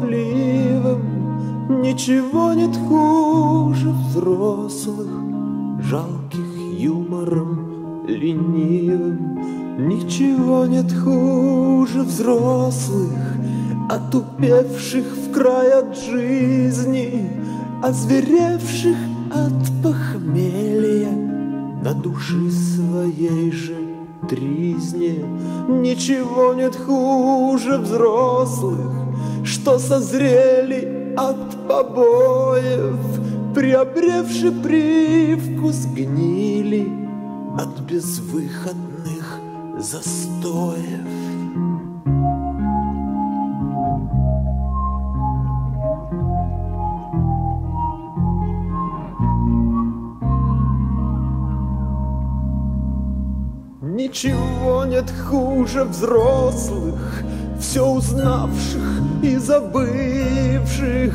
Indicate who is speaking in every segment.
Speaker 1: незлобливым Ничего нет хуже взрослых Жалких юмором ленивым. Ничего нет хуже взрослых Отупевших в край от жизни Озверевших от похмелья На души своей же тризне. Ничего нет хуже взрослых Что созрели от побоев Приобревши привкус гнили От безвыходных застоев. Ничего нет хуже взрослых, все узнавших и забывших,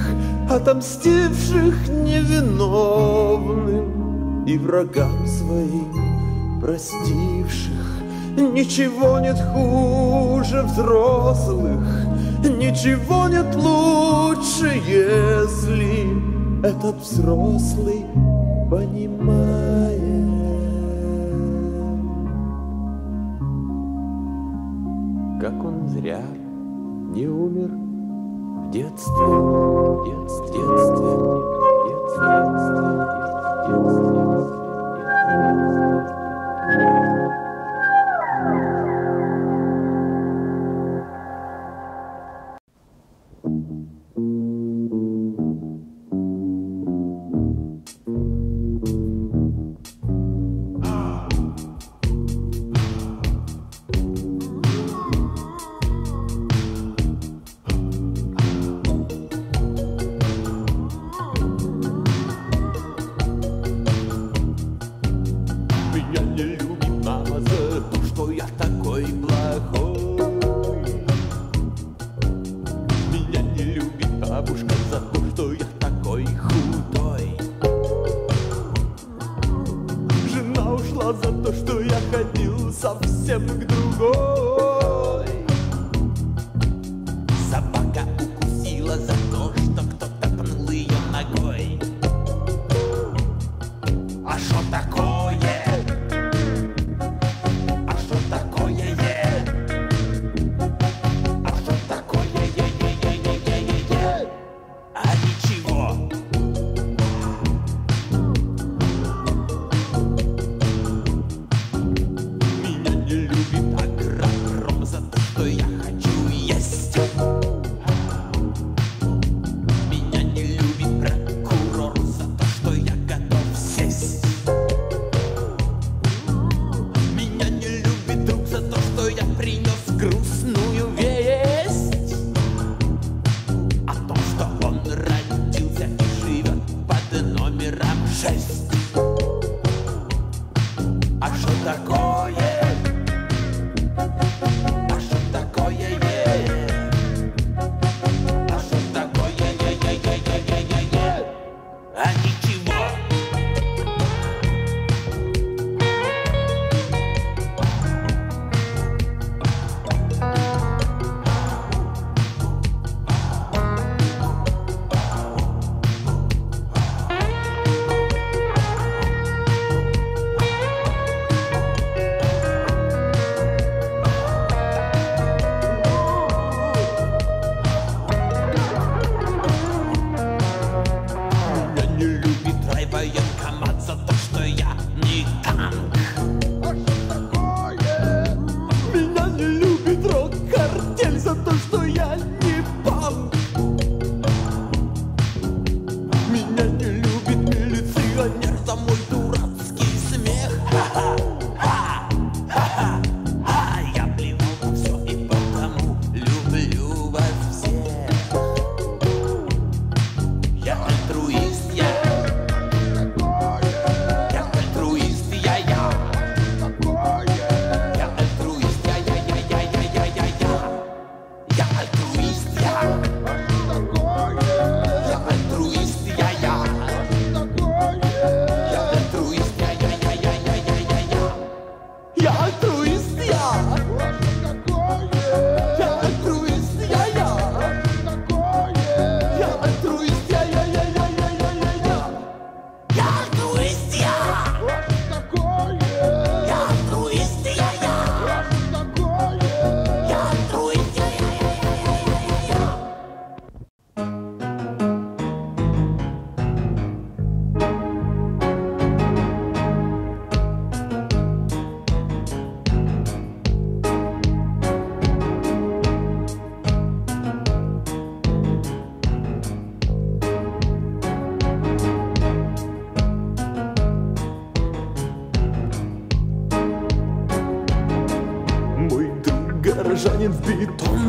Speaker 1: отомстивших невиновным и врагам своим простивших. Ничего нет хуже взрослых, ничего нет лучше, если этот взрослый понимает. Не умер. В детстве, в детстве, в детстве, детстве,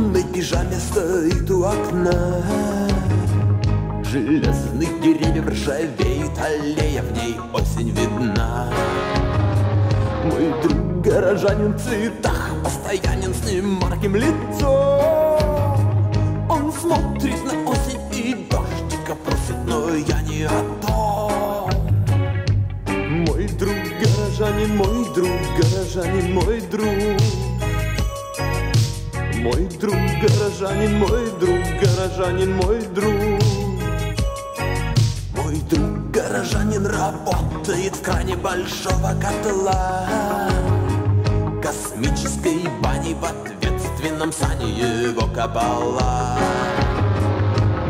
Speaker 2: бетонной пижаме стоит у окна. Железных деревьев ржавеет аллея, в ней осень видна. Мой друг горожанин в цветах, постоянен с ним марким лицом Он смотрит на осень и дождика просит, но я не о том Мой друг горожанин, мой друг горожанин, мой друг мой друг горожанин, мой друг горожанин, мой друг. Мой друг горожанин работает в кране большого котла. Космической бани в ответственном сане его кабала.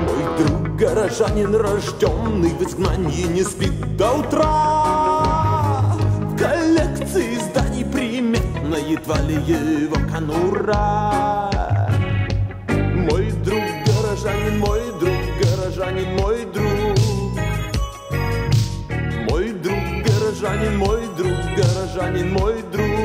Speaker 2: Мой друг горожанин, рожденный в изгнании, не спит до утра. В коллекции зданий приметна едва ли его конура горожанин, мой друг горожанин, мой друг. Мой друг горожанин, мой друг горожанин, мой друг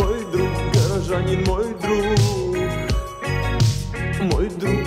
Speaker 2: мой друг горожанин, мой друг. Мой друг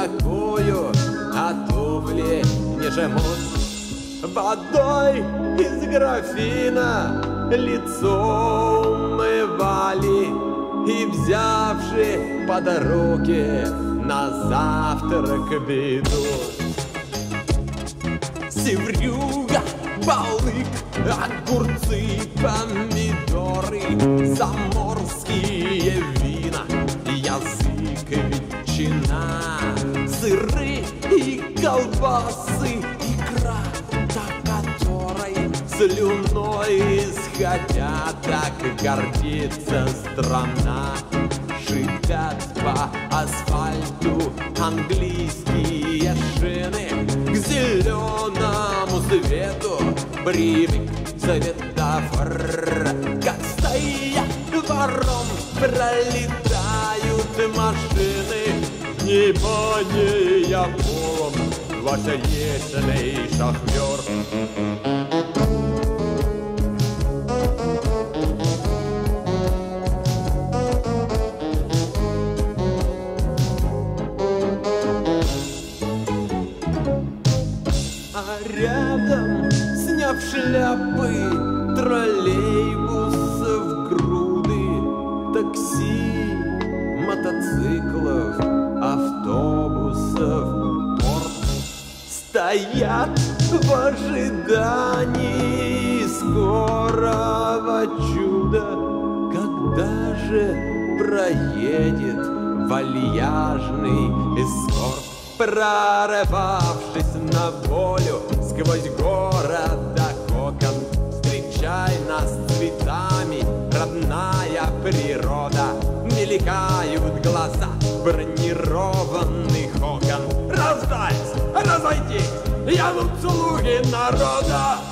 Speaker 2: какую, а туфли не жмут водой из графина лицо умывали и взявши под руки на завтрак бедут. Севрюга, балык, огурцы, помидоры, заморские вина, язык, ветчина, сыры и колбасы, икра, до которой слюной исходя так гордится страна. Шипят по асфальту английские шины К зеленому свету привык светофор Как стая вором пролетают машины Внимание, полон, ваш вечный шахтер
Speaker 1: Прорывавшись на волю сквозь город до кокон, Встречай нас цветами, родная природа, Мелькают глаза бронированных окон. Раздайся, разойтись, я в слуги народа.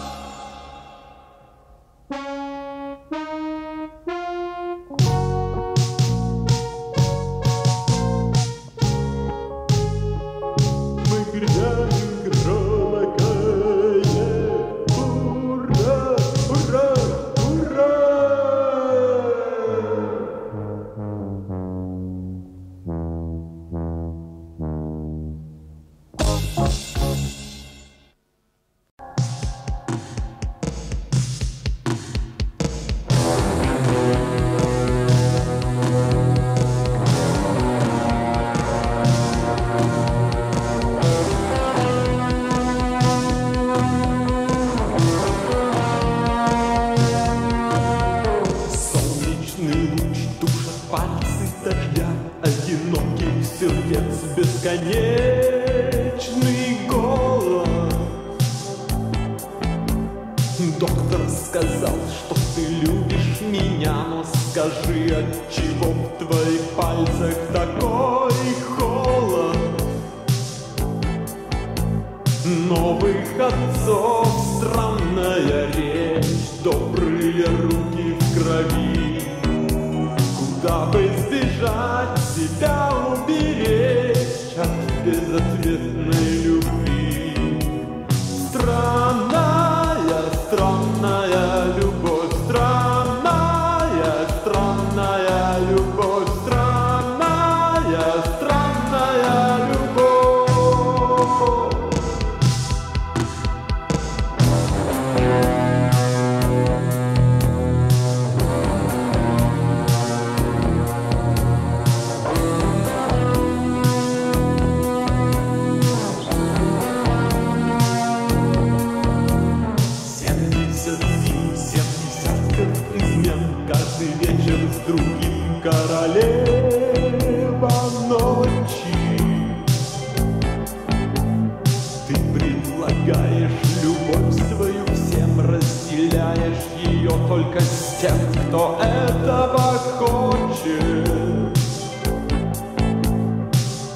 Speaker 1: тем, кто этого хочет.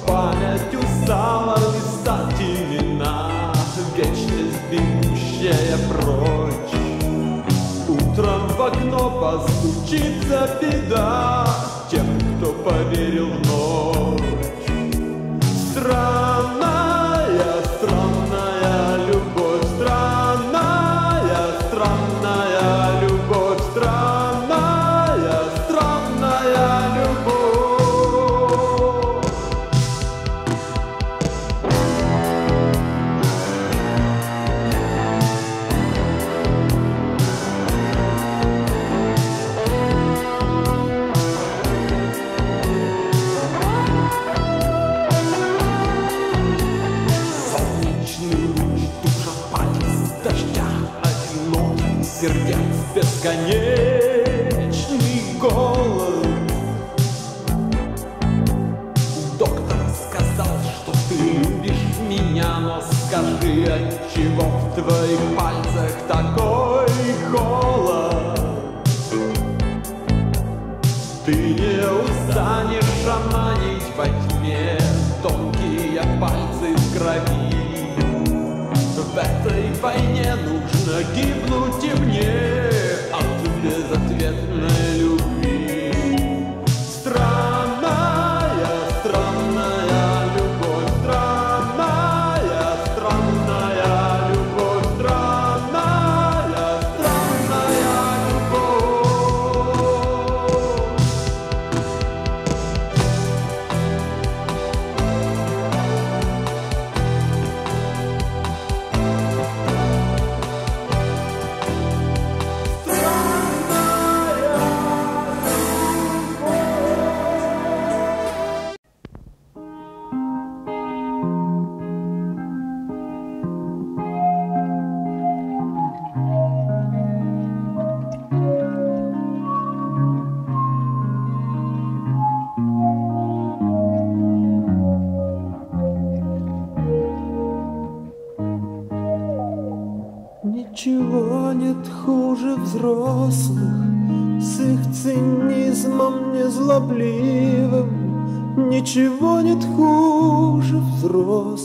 Speaker 1: Памятью сала листать имена, Вечность бегущая прочь. Утром в окно постучится беда Тем, кто поверил в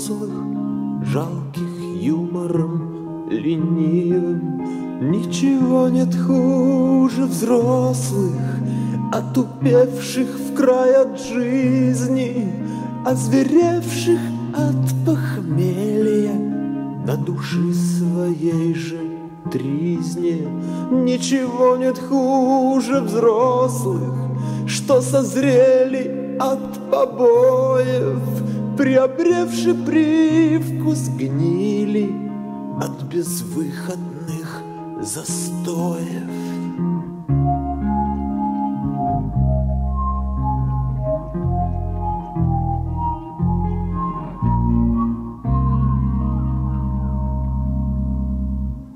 Speaker 1: взрослых Жалких юмором ленивым. Ничего нет хуже взрослых Отупевших в край от жизни Озверевших от похмелья На души своей же тризне. Ничего нет хуже взрослых Что созрели от побоев Приобревши привкус гнили От безвыходных застоев.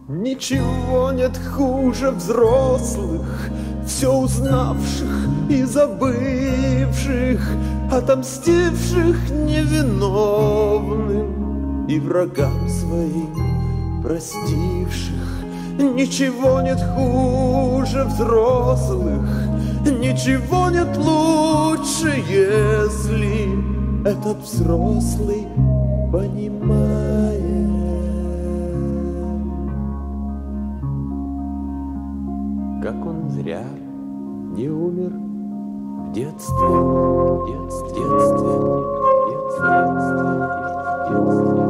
Speaker 1: Ничего нет хуже взрослых, все узнавших и забывших, отомстивших невиновным и врагам своим простивших. Ничего нет хуже взрослых, ничего нет лучше, если этот взрослый понимает. как он зря не умер детстве, в детстве, в детстве.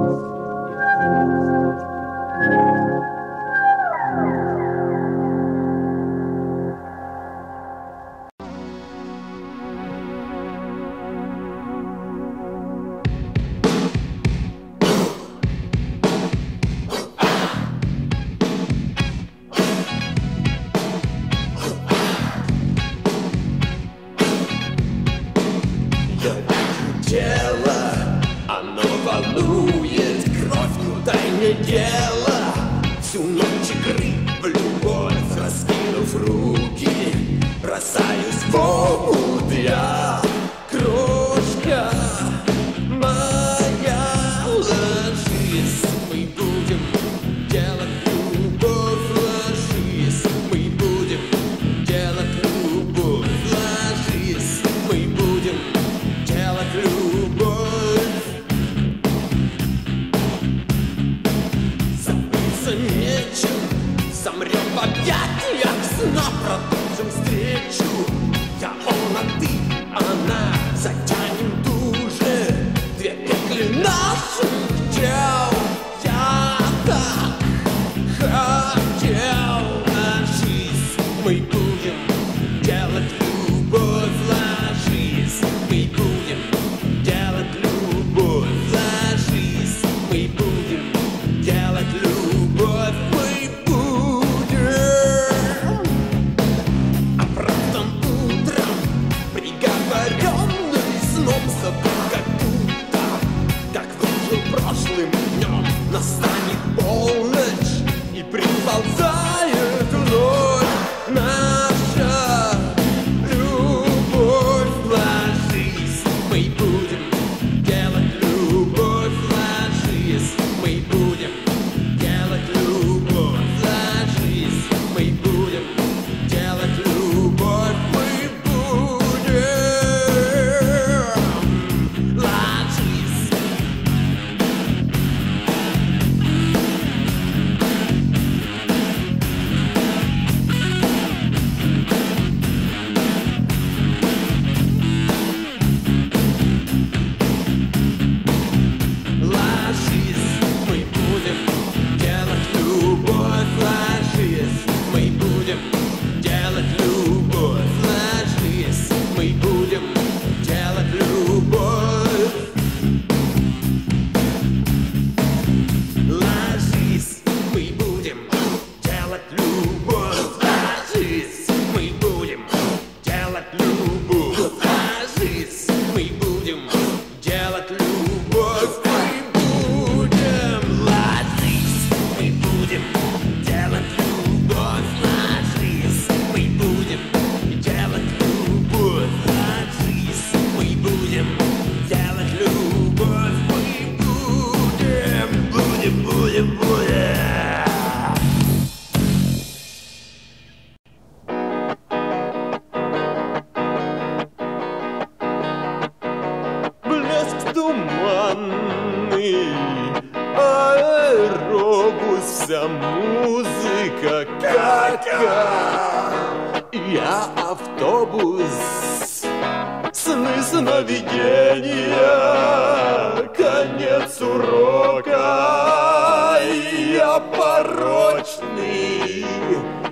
Speaker 1: Порочный,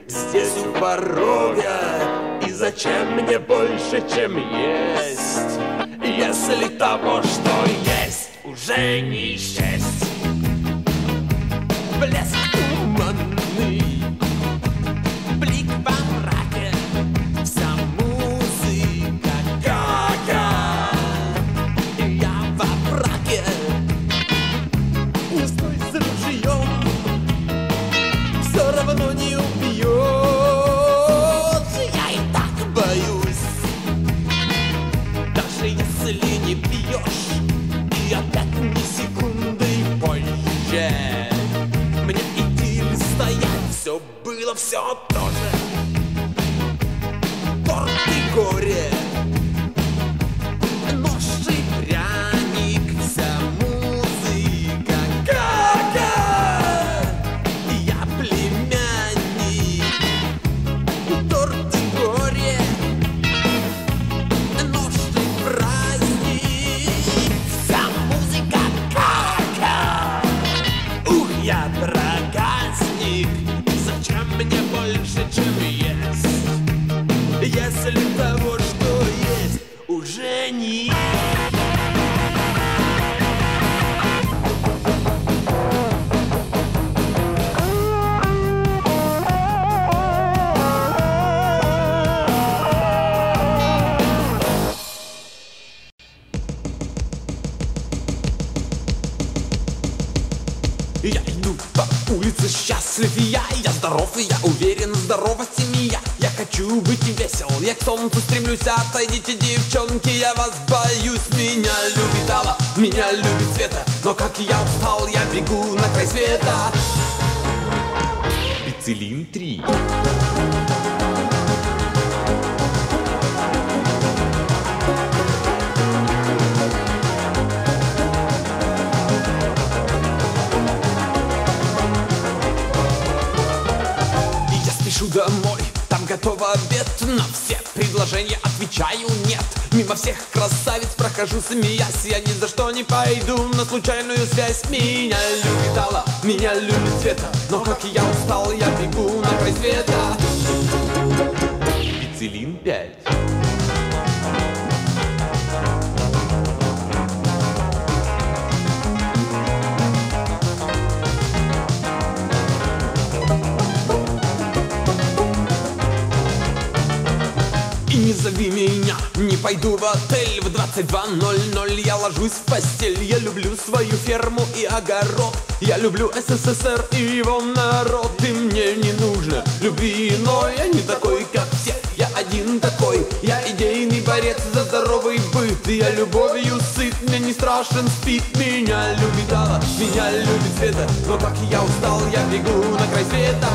Speaker 1: здесь у порога, и зачем мне больше, чем есть, если того, что есть, уже не счесть. Блеск было все то же. Торт и горе, я проказник, зачем мне больше, чем здоров я уверен, здорова семья. Я хочу быть весел, я к солнцу стремлюсь, отойдите, девчонки, я вас боюсь. Меня любит Алла, меня любит Света, но как я устал, я бегу на край света. Пиццелин 3 спешу домой, там готов обед На все предложения отвечаю нет Мимо всех красавиц прохожу, смеясь Я ни за что не пойду на случайную связь Меня любит Алла, меня любит Света. Но как я устал, я бегу на край света Пиццелин 5 зови меня, не пойду в отель В 22.00 я ложусь в постель Я люблю свою ферму и огород. Я люблю СССР и его народ. И мне не нужно любви иной. Я не такой, как все, я один такой. Я идейный борец за здоровый быт. Я любовью сыт, мне не страшен спит. Меня любит Алла, меня любит Света. Но как я устал, я бегу на край света.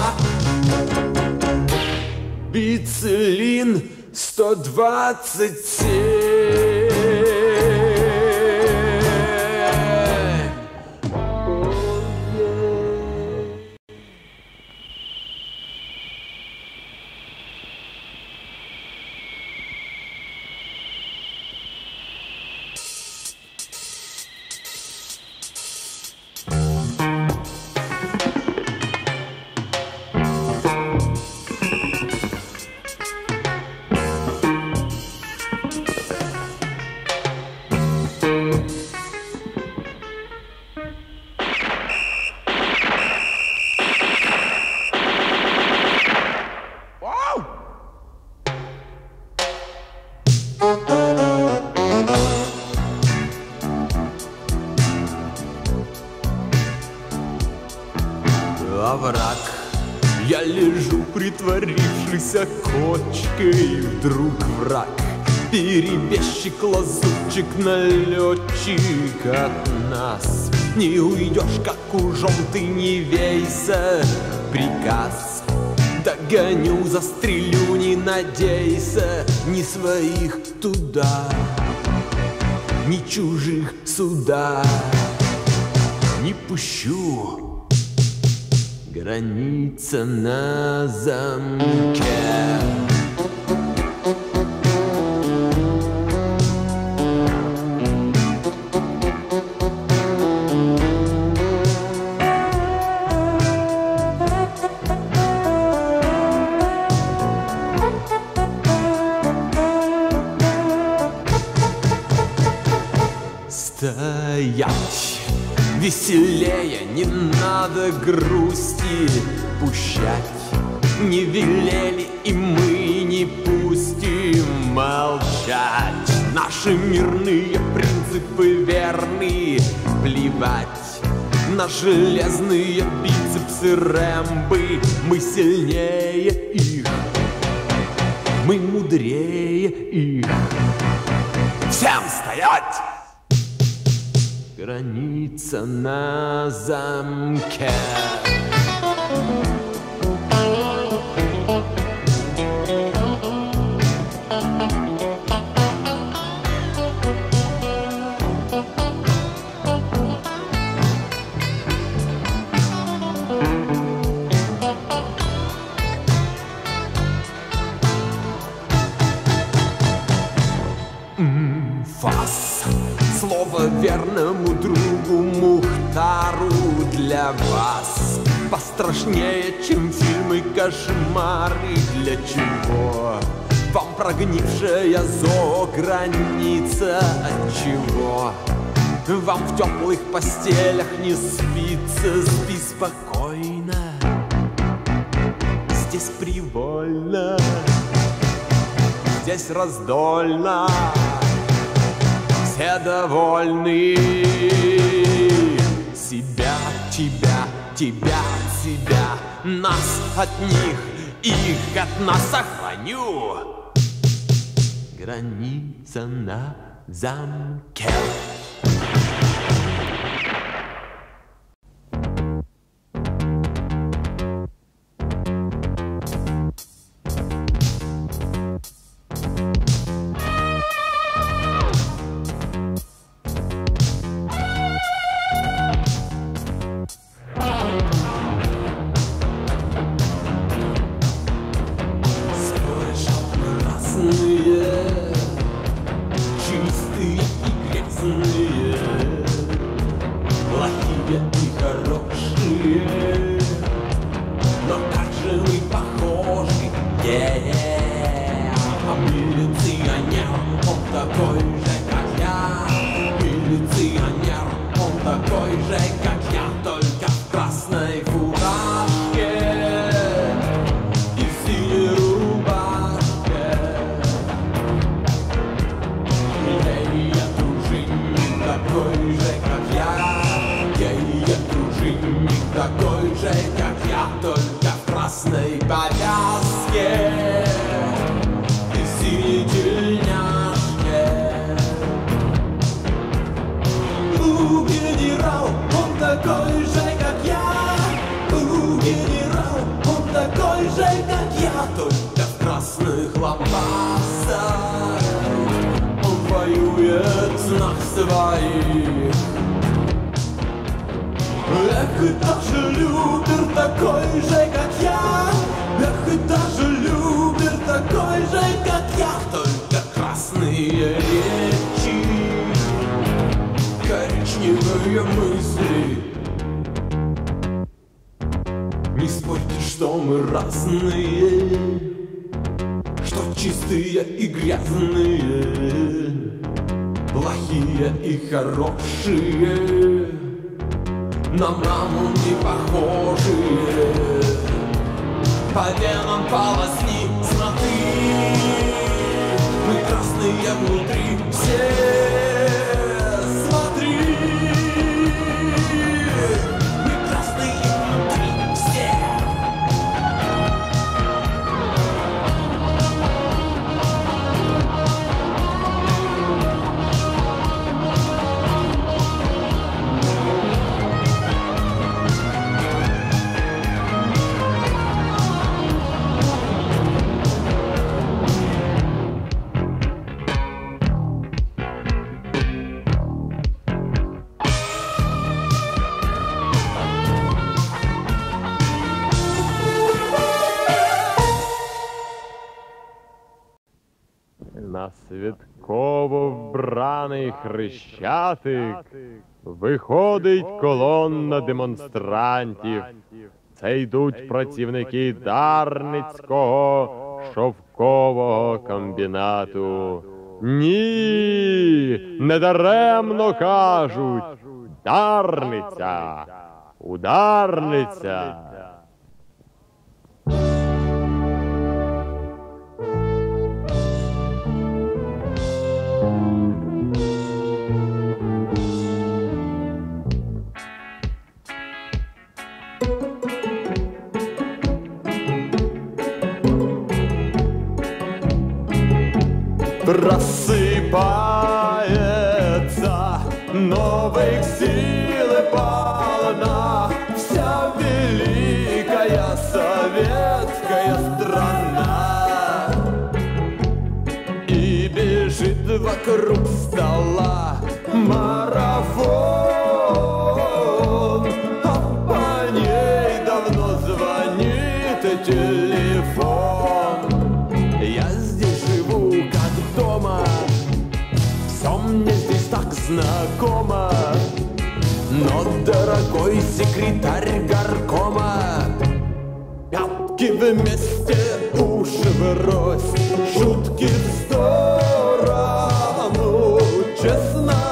Speaker 1: Бицелин 127 притворившийся кочкой Вдруг враг Перебежчик, лазутчик, налетчик от нас. Не уйдешь, как ужом, ты не вейся. Приказ Догоню, застрелю, не надейся. Не своих туда Ни чужих сюда. Не пущу Граница на замке. Стоять веселее, не надо грусти пущать. Не велели и мы не пустим молчать. Наши мирные принципы верны. Плевать на железные бицепсы Рэмбы. Мы сильнее их. Мы мудрее их. Всем стоять! Граница на замке верному другу Мухтару для вас. Пострашнее, чем фильмы кошмары. Для чего? Вам прогнившая зоо-граница. От чего? Вам в теплых постелях не спится Спи спокойно. Здесь привольно. Здесь раздольно все довольны. Себя, тебя, тебя, себя Нас от них, их от нас охраню. Граница на замке такой же, как я. Эх, и даже Любер такой же, как я, только красные речи коричневые мысли. Не спорьте, что мы разные Что чистые и грязные Плохие и хорошие На маму не похожие По венам полосни, смотри Мы красные внутри все вбраний хрещатик виходить колонна демонстрантів. Це йдуть працівники Дарницького шовкового комбінату. Ні, недаремно кажуть. Дарниця, ударниця. Мне здесь так знакомо. Но, дорогой секретарь горкома Пятки вместе, уши врозь Шутки в сторону Честно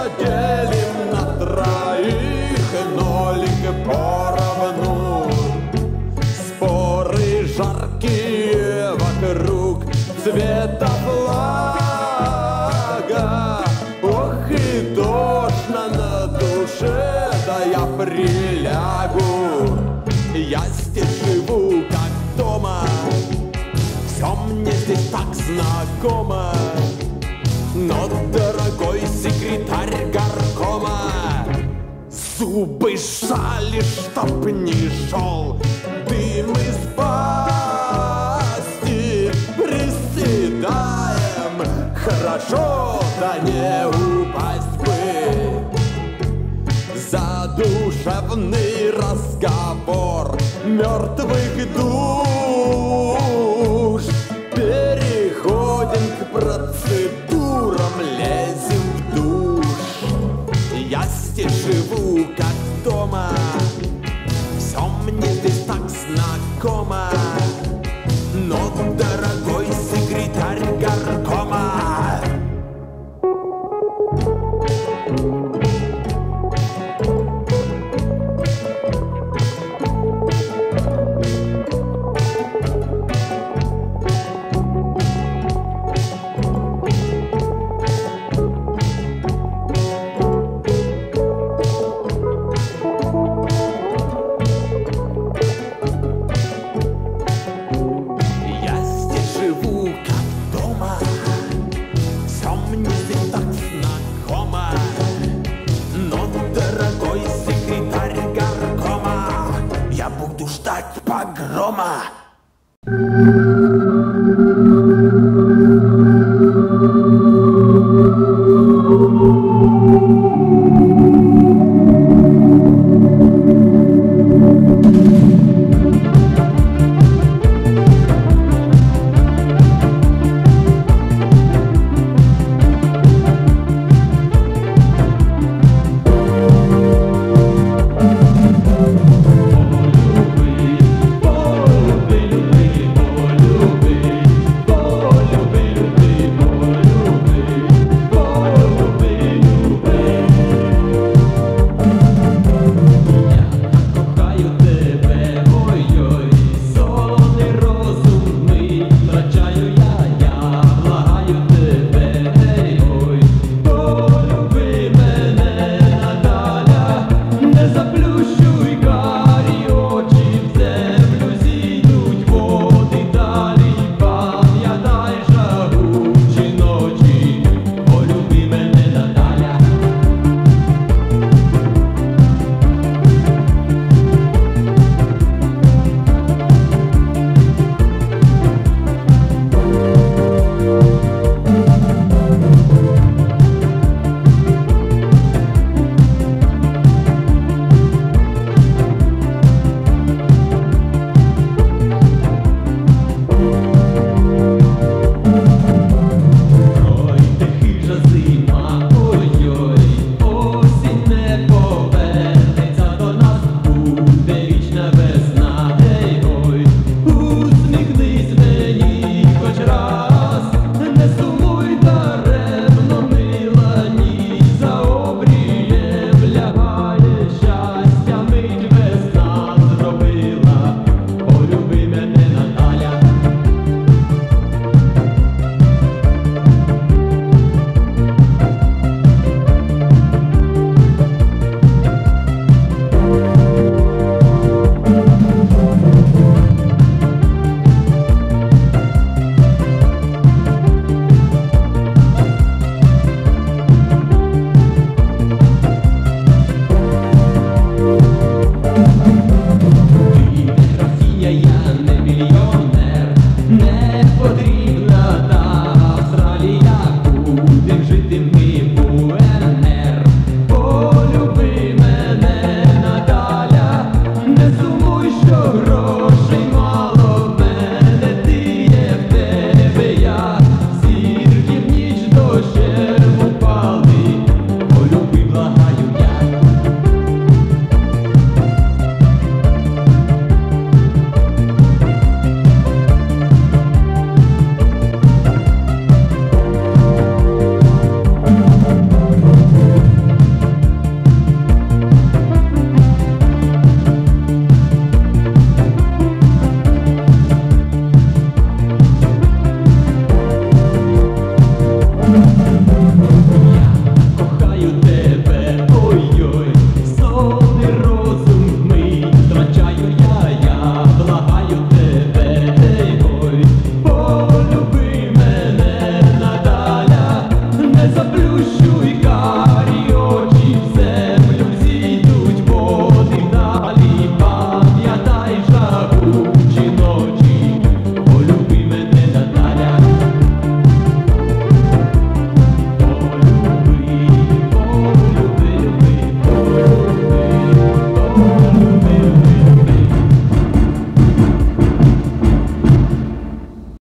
Speaker 1: знакомо Но, дорогой секретарь горкома Зубы жали, чтоб не шел Дым из пасти. Приседаем Хорошо, да не упасть бы. Задушевный разговор Мертвых душ